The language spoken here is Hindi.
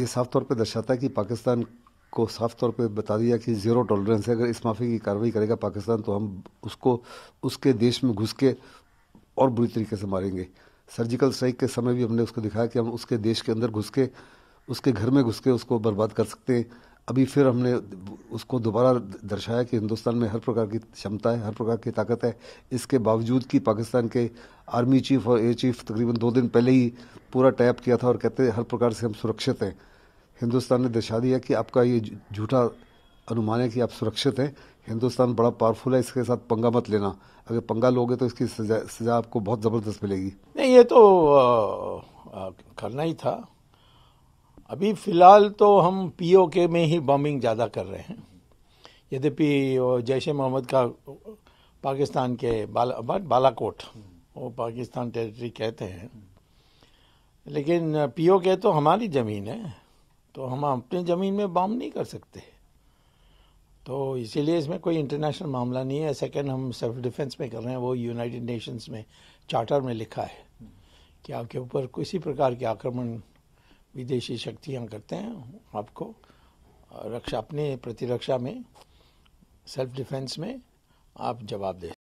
ये साफ़ तौर पर दर्शाता है कि पाकिस्तान को साफ़ तौर पर बता दिया कि ज़ीरो टॉलरेंस है। अगर इस माफ़ी की कार्रवाई करेगा पाकिस्तान तो हम उसको, उसके देश में घुस के और बुरी तरीके से मारेंगे। सर्जिकल स्ट्राइक के समय भी हमने उसको दिखाया कि हम उसके देश के अंदर घुस के, उसके घर में घुस के उसको बर्बाद कर सकते हैं। अभी फिर हमने उसको दोबारा दर्शाया कि हिंदुस्तान में हर प्रकार की क्षमता है हर प्रकार की ताकत है। इसके बावजूद कि पाकिस्तान के आर्मी चीफ और एयर चीफ तकरीबन दो दिन पहले ही पूरा टैप किया था और कहते हर प्रकार से हम सुरक्षित हैं। हिंदुस्तान ने दर्शा दिया कि आपका ये झूठा अनुमान है कि आप सुरक्षित हैं। हिंदुस्तान बड़ा पावरफुल है इसके साथ पंगा मत लेना। अगर पंगा लोगे तो इसकी सजा सजा आपको बहुत ज़बरदस्त मिलेगी। नहीं ये तो आ, आ, करना ही था। अभी फ़िलहाल तो हम पीओके में ही बॉम्बिंग ज़्यादा कर रहे हैं। यद्यपि जैश मोहम्मद का, पाकिस्तान के बाला बालाकोट, वो पाकिस्तान टेरिटरी कहते हैं। लेकिन पीओके तो हमारी ज़मीन है तो हम अपने ज़मीन में बॉम्ब नहीं कर सकते। तो इसीलिए इसमें कोई इंटरनेशनल मामला नहीं है। सेकंड हम सेल्फ डिफेंस में कर रहे हैं, वो यूनाइटेड नेशंस में चार्टर में लिखा है कि आपके ऊपर किसी प्रकार के आक्रमण विदेशी शक्तियाँ करते हैं, आपको। रक्षा, अपने प्रतिरक्षा में सेल्फ डिफेंस में आप जवाब दे